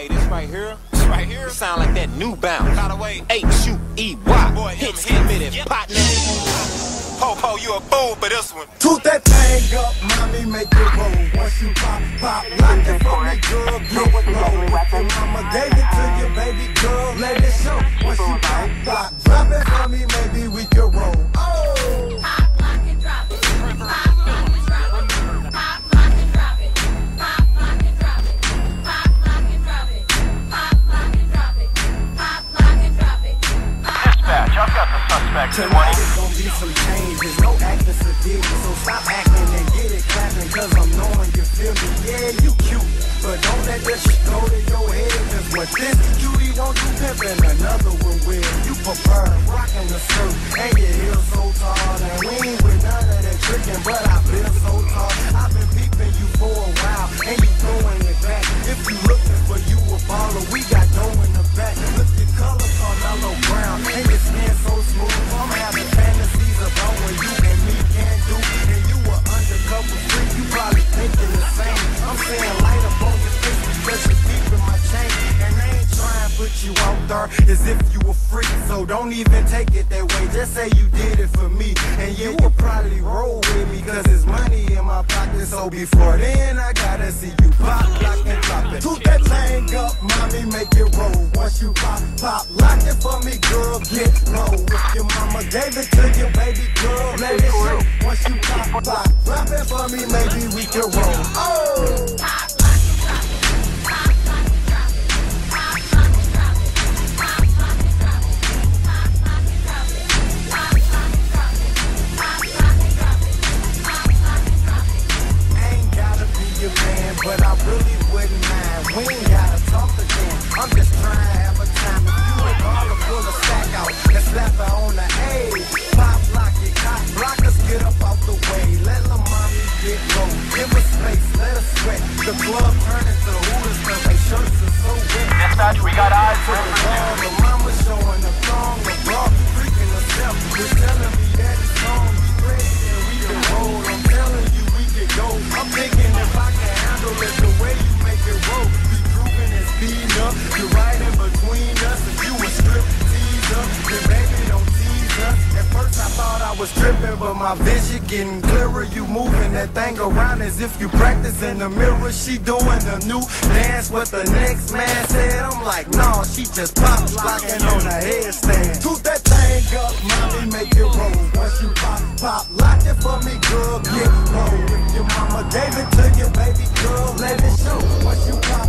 Hey, this right here, this right here, sound like that new bounce. By the way, H-U-E-Y, Boy, hits hit me. committed, Yep. partner. Popo, you a fool for this one. Toot that thing up, mommy, make it roll. Once you pop, pop, lock it for me, girl, get low. If your mama gave it to you, baby girl, let it show. Once you pop, pop, got the suspect tonight is gonna be some changes, no acting sadistic, so stop acting and get it clapping, cause I'm knowing you feel me. Yeah, you cute, but don't let that shit go to your head, cause what this cutie won't do pimpin', another one. You prefer rockin' the skirt, and your heels as if you a freak. So don't even take it that way. Just say you did it for me, and you you probably roll with me because there's money in my pocket. So before then, I gotta see you pop, lock, and drop it. Toot that thing up, mommy, make it roll. Once you pop, pop, lock it for me, girl, get low. If your mama gave it to you, baby girl, let it show. Once you pop, pop, drop it for me, maybe we can roll. Oh. But I really wouldn't mind. We ain't gotta talk again. I'm just trying to have a time. If you a baller, pull a sack out and slap her on the A. Pop, lock it, cock, blockers, get up out the way. Let la mommy get low. Give us space, let us sweat. The club turn into hooters cause they shirts are so wet. Dispatch, we got eyes for The the mama showing You're right in between us. If you a strip teaser, then baby don't tease us. At first I thought I was tripping, but my vision getting clearer. You moving that thing around as if you practice in the mirror. She doing the new dance what the next man said. I'm like, nah, she just pop locking on the headstand. Toot that thing up, mommy, make it roll. Once you pop, pop, lock it for me, girl, get low. If your mama gave it to you, baby girl, let it show. Once you pop,